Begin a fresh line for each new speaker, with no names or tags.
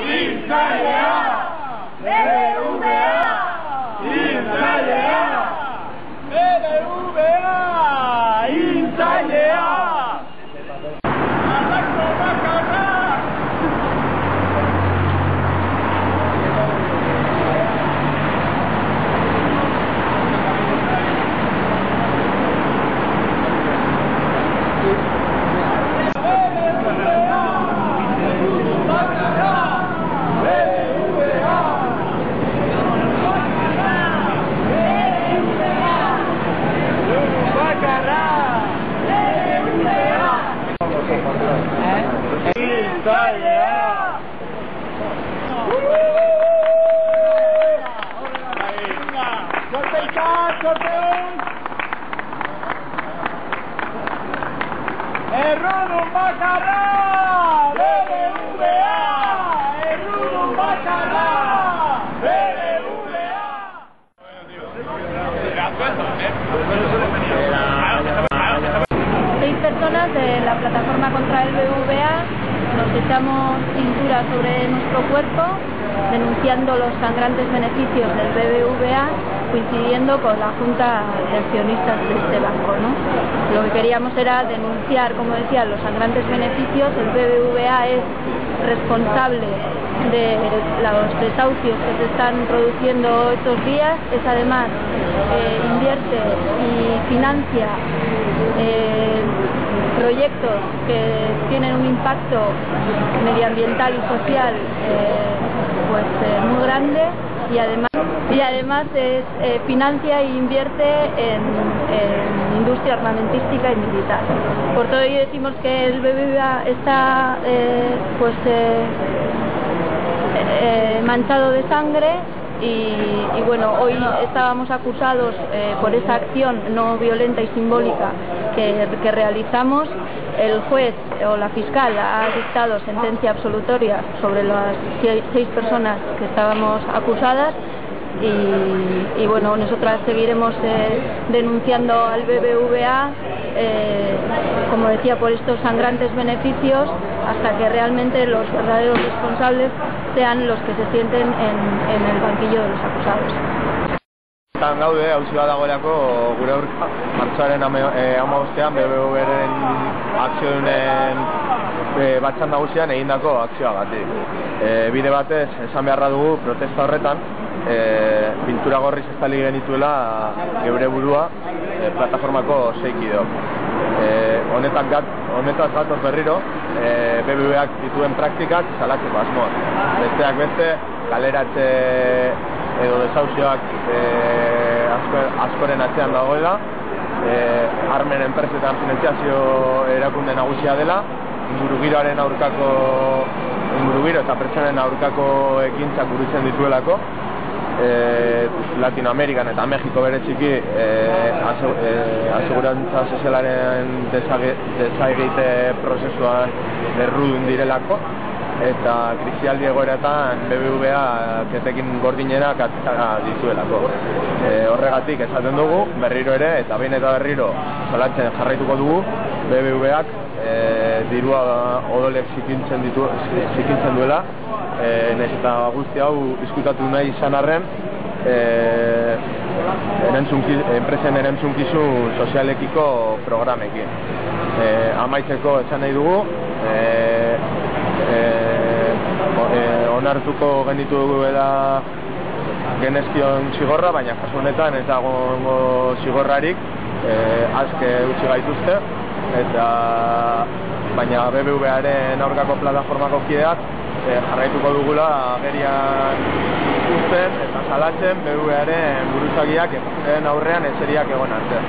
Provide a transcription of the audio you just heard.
李三年了 Italia.
Corte personas de la plataforma contra el BBVA echamos cintura sobre nuestro cuerpo denunciando los sangrantes beneficios del BBVA coincidiendo con la Junta de Accionistas de este banco. ¿no? Lo que queríamos era denunciar, como decía, los sangrantes beneficios. El BBVA es responsable de los desahucios que se están produciendo estos días, es además eh, invierte y financia eh, proyectos que tienen un impacto medioambiental y social eh, pues eh, muy grande y además y además es, eh, financia e invierte en, industria armamentística y militar. Por todo ello decimos que el BBVA está eh, pues manchado de sangre y, y, bueno, hoy estábamos acusados eh, por esa acción no violenta y simbólica que, realizamos. El juez o la fiscal ha dictado sentencia absolutoria sobre las seis personas que estábamos acusadas. Y, y bueno, nosotras seguiremos eh, denunciando al BBVA, eh, como decía, por estos sangrantes beneficios hasta que realmente los verdaderos responsables sean los que se sienten en, en el banquillo de los acusados.
Tan gaude, hauzi bat dagoelako gure aurka, martxoaren amabostean BBVaren akzioen e, batxan nagusian egindako akzioa gati. E, bide batez, esan beharra dugu protesta horretan, e, pintura gorriz estali genituela geure burua e, plataformako zeikideok. E, honetan gat, honetaz gatoz berriro, e, BBVak dituen praktikak salatzeko asmoa. Besteak beste, galeratze edo desauzioak e, asko, askoren atzean dagoela, e, armen enpresetan finanziazio erakunde nagusia dela, ingurugiroaren aurkako ingurugiro eta pertsonen aurkako ekintzak burutzen dituelako, e, Latinoamerikan eta Mexiko bereziki e, asegurantza sozialaren desagite prozesuan errudun direlako eta krisialdi egoeretan BBVA ketekin gordinenak atzara dituelako. E, horregatik esaten dugu, berriro ere, eta behin eta berriro zolatzen jarraituko dugu, BBVak e, dirua odolek zikintzen, ditu, zikintzen duela, e, nahiz eta guzti hau izkutatu nahi izan arren, e, erantzunki, enpresen erantzunkizun sozialekiko programekin. E, amaitzeko esan nahi dugu, e, e, e, onartuko genitu duela genezkion zigorra, baina kasu honetan ez dago zigorrarik e, azke utzi gaituzte eta baina BBVaren aurkako plataformako kideak e, jarraituko dugula agerian ikusten eta salatzen BBVaren buruzagiak epazten aurrean eseriak egon arte.